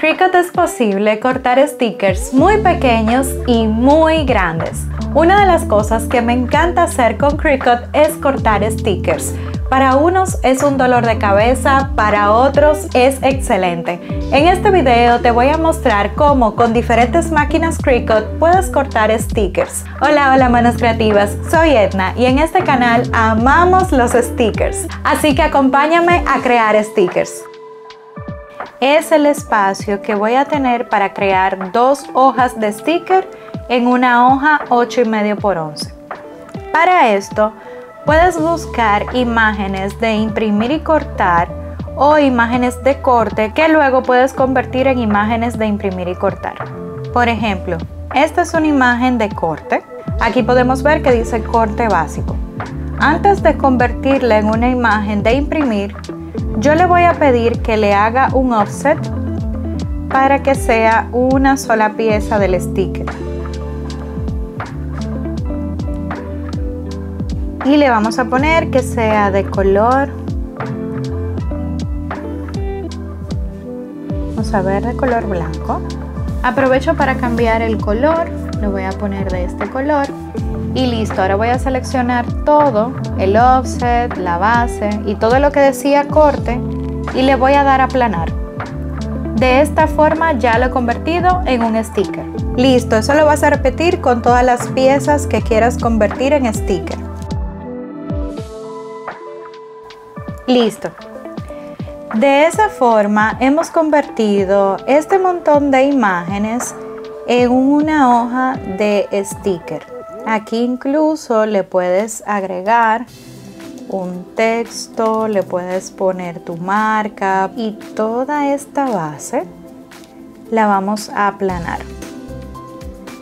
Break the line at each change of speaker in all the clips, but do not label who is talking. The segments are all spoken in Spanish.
Cricut es posible cortar stickers muy pequeños y muy grandes. Una de las cosas que me encanta hacer con Cricut es cortar stickers. Para unos es un dolor de cabeza, para otros es excelente. En este video te voy a mostrar cómo con diferentes máquinas Cricut puedes cortar stickers. Hola, hola manos creativas, soy Edna y en este canal amamos los stickers. Así que acompáñame a crear stickers es el espacio que voy a tener para crear dos hojas de sticker en una hoja 8,5 por 11. Para esto, puedes buscar imágenes de imprimir y cortar o imágenes de corte que luego puedes convertir en imágenes de imprimir y cortar. Por ejemplo, esta es una imagen de corte. Aquí podemos ver que dice corte básico. Antes de convertirla en una imagen de imprimir, yo le voy a pedir que le haga un offset para que sea una sola pieza del sticker. Y le vamos a poner que sea de color. Vamos a ver de color blanco. Aprovecho para cambiar el color. Lo voy a poner de este color y listo, ahora voy a seleccionar todo, el offset, la base y todo lo que decía corte y le voy a dar a aplanar. De esta forma ya lo he convertido en un sticker. Listo, eso lo vas a repetir con todas las piezas que quieras convertir en sticker. Listo. De esa forma hemos convertido este montón de imágenes en una hoja de sticker. Aquí incluso le puedes agregar un texto, le puedes poner tu marca y toda esta base la vamos a aplanar.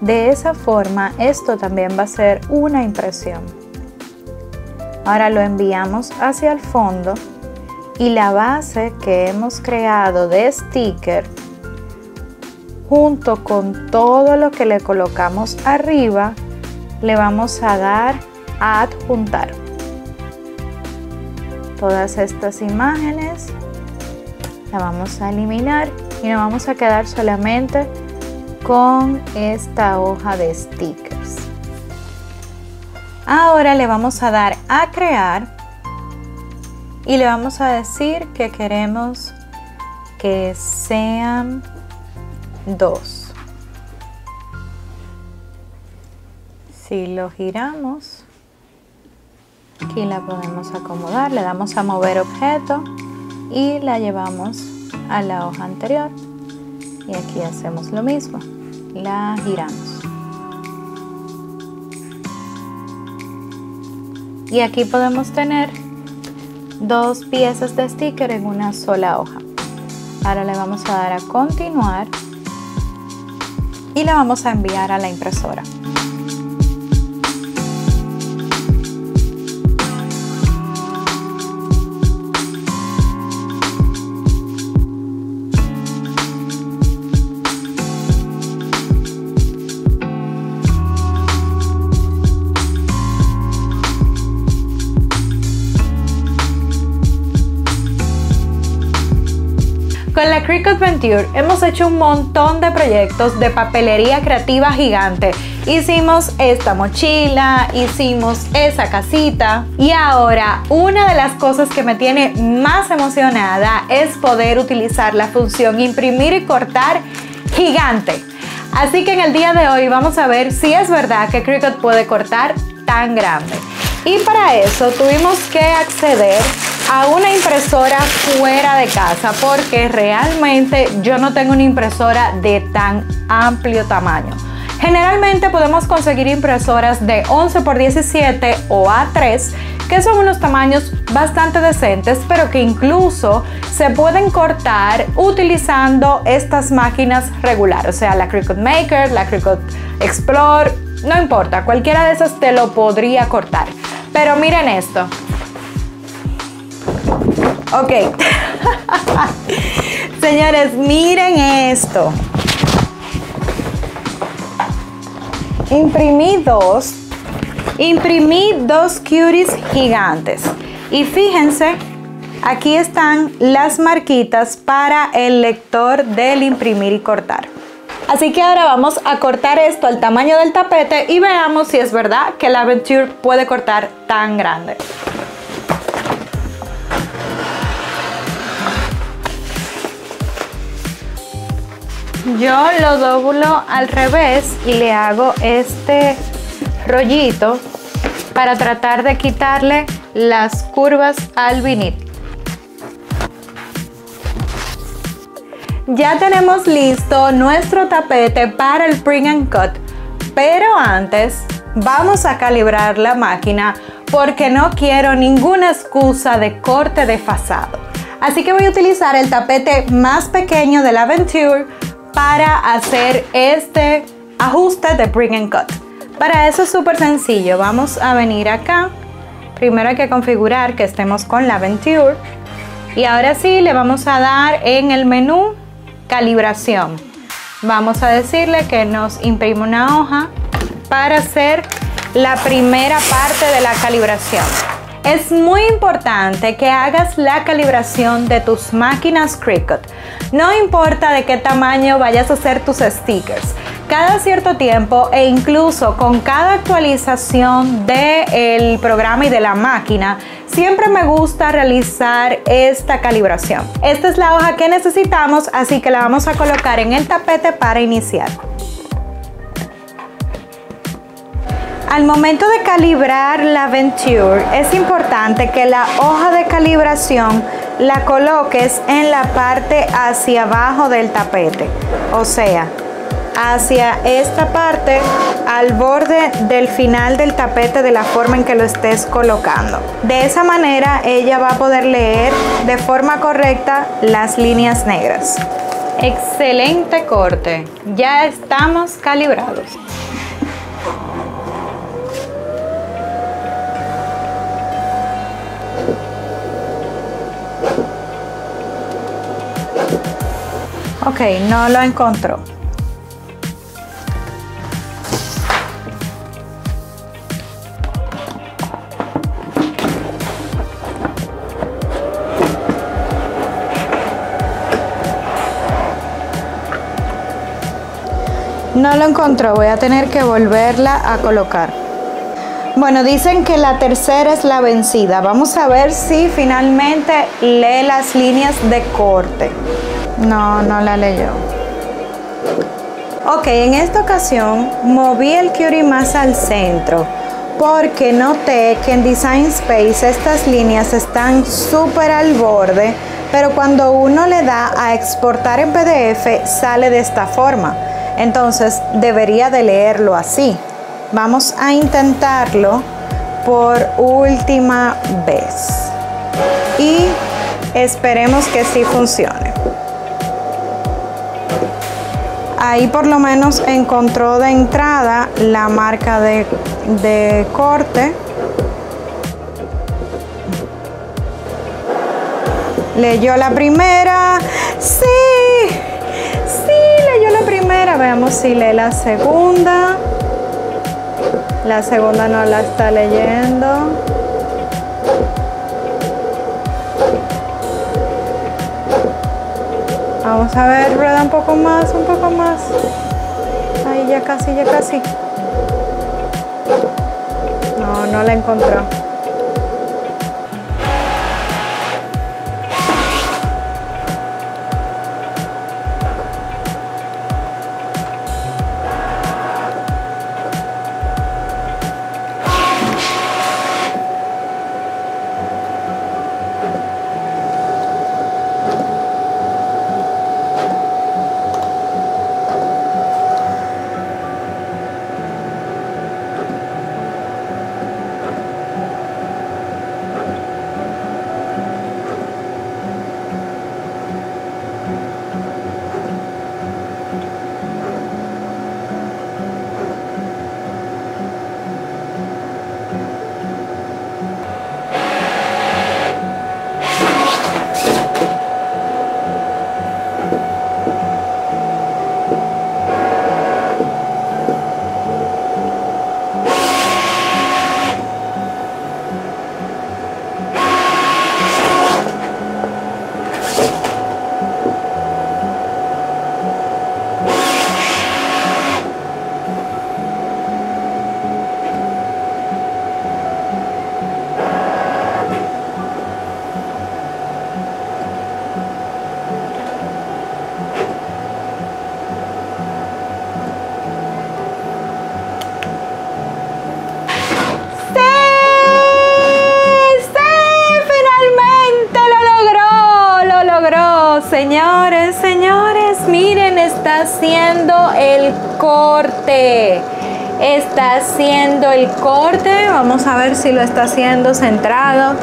De esa forma esto también va a ser una impresión. Ahora lo enviamos hacia el fondo y la base que hemos creado de sticker junto con todo lo que le colocamos arriba le vamos a dar a adjuntar todas estas imágenes. La vamos a eliminar y nos vamos a quedar solamente con esta hoja de stickers. Ahora le vamos a dar a crear y le vamos a decir que queremos que sean dos si lo giramos aquí la podemos acomodar le damos a mover objeto y la llevamos a la hoja anterior. Y aquí hacemos lo mismo la giramos. Y aquí podemos tener dos piezas de sticker en una sola hoja. Ahora le vamos a dar a continuar y la vamos a enviar a la impresora Con la Cricut Venture hemos hecho un montón de proyectos de papelería creativa gigante. Hicimos esta mochila, hicimos esa casita y ahora una de las cosas que me tiene más emocionada es poder utilizar la función imprimir y cortar gigante. Así que en el día de hoy vamos a ver si es verdad que Cricut puede cortar tan grande. Y para eso tuvimos que acceder a una impresora fuera de casa porque realmente yo no tengo una impresora de tan amplio tamaño. Generalmente podemos conseguir impresoras de 11 x 17 o A3 que son unos tamaños bastante decentes pero que incluso se pueden cortar utilizando estas máquinas regulares, o sea la Cricut Maker, la Cricut Explore, no importa, cualquiera de esas te lo podría cortar. Pero miren esto. Ok. Señores, miren esto. Imprimí dos. Imprimí dos cuties gigantes. Y fíjense aquí están las marquitas para el lector del imprimir y cortar. Así que ahora vamos a cortar esto al tamaño del tapete y veamos si es verdad que la Aventure puede cortar tan grande. Yo lo doblo al revés y le hago este rollito para tratar de quitarle las curvas al vinil. Ya tenemos listo nuestro tapete para el print and cut, pero antes vamos a calibrar la máquina porque no quiero ninguna excusa de corte desfasado. Así que voy a utilizar el tapete más pequeño de la Venture para hacer este ajuste de bring and cut. Para eso es súper sencillo, vamos a venir acá. Primero hay que configurar que estemos con la Venture y ahora sí le vamos a dar en el menú calibración. Vamos a decirle que nos imprime una hoja para hacer la primera parte de la calibración. Es muy importante que hagas la calibración de tus máquinas Cricut. No importa de qué tamaño vayas a hacer tus stickers. Cada cierto tiempo e incluso con cada actualización del programa y de la máquina, siempre me gusta realizar esta calibración. Esta es la hoja que necesitamos, así que la vamos a colocar en el tapete para iniciar. Al momento de calibrar la Venture es importante que la hoja de calibración la coloques en la parte hacia abajo del tapete, o sea, hacia esta parte al borde del final del tapete de la forma en que lo estés colocando. De esa manera ella va a poder leer de forma correcta las líneas negras. Excelente corte, ya estamos calibrados. Ok, no lo encontró. No lo encontró, voy a tener que volverla a colocar. Bueno, dicen que la tercera es la vencida. Vamos a ver si finalmente lee las líneas de corte. No, no la leyó. Ok, en esta ocasión moví el Curie más al centro porque noté que en Design Space estas líneas están súper al borde, pero cuando uno le da a exportar en PDF sale de esta forma. Entonces debería de leerlo así. Vamos a intentarlo por última vez y esperemos que sí funcione. Ahí por lo menos encontró de entrada la marca de, de corte. Leyó la primera. Sí, sí, leyó la primera. Veamos si lee la segunda. La segunda no la está leyendo. Vamos a ver, rueda un poco más, un poco más. Ahí ya casi, ya casi. No, no la encontró. Señores, señores, miren, está haciendo el corte. Está haciendo el corte. Vamos a ver si lo está haciendo centrado.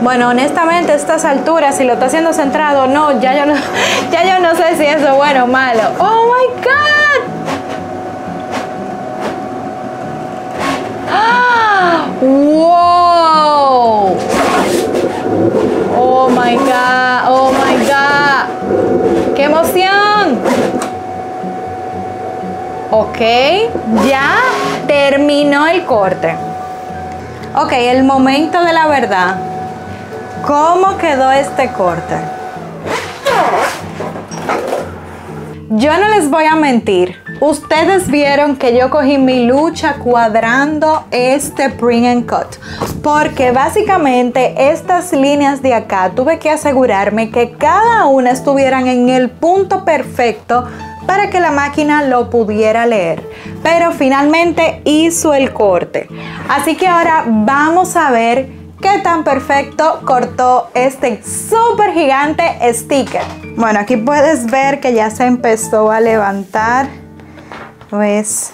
Bueno, honestamente, a estas alturas, si lo está haciendo centrado, no, ya yo no, ya yo no sé si es bueno o malo. ¡Oh, my God! ¡Ah! ¡Wow! ¡Oh, my God! ¡Oh, my God! ¡Qué emoción! Ok, ya terminó el corte. Ok, el momento de la verdad. ¿Cómo quedó este corte? Yo no les voy a mentir. Ustedes vieron que yo cogí mi lucha cuadrando este print and cut. Porque básicamente estas líneas de acá tuve que asegurarme que cada una estuvieran en el punto perfecto para que la máquina lo pudiera leer. Pero finalmente hizo el corte. Así que ahora vamos a ver qué tan perfecto cortó este súper gigante sticker. Bueno, aquí puedes ver que ya se empezó a levantar. ¿Ves?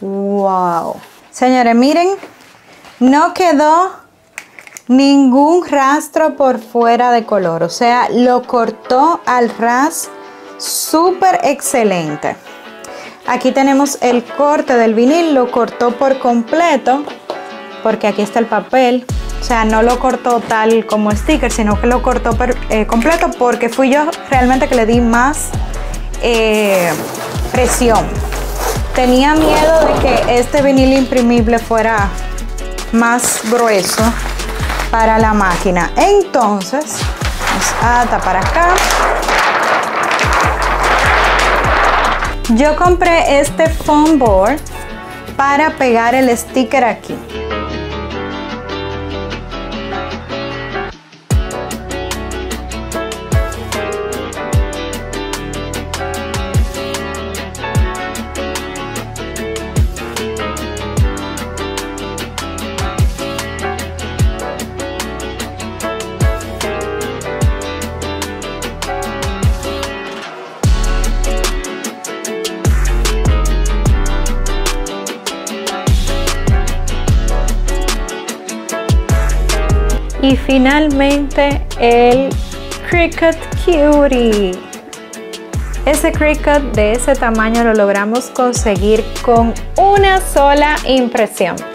¡Wow! Señores, miren, no quedó ningún rastro por fuera de color. O sea, lo cortó al ras súper excelente. Aquí tenemos el corte del vinil, lo cortó por completo porque aquí está el papel. O sea, no lo cortó tal como sticker, sino que lo cortó eh, completo porque fui yo realmente que le di más eh, presión. Tenía miedo de que este vinil imprimible fuera más grueso para la máquina. Entonces, vamos a tapar acá. Yo compré este foam board para pegar el sticker aquí. Y finalmente el Cricut Cutie. Ese Cricut de ese tamaño lo logramos conseguir con una sola impresión.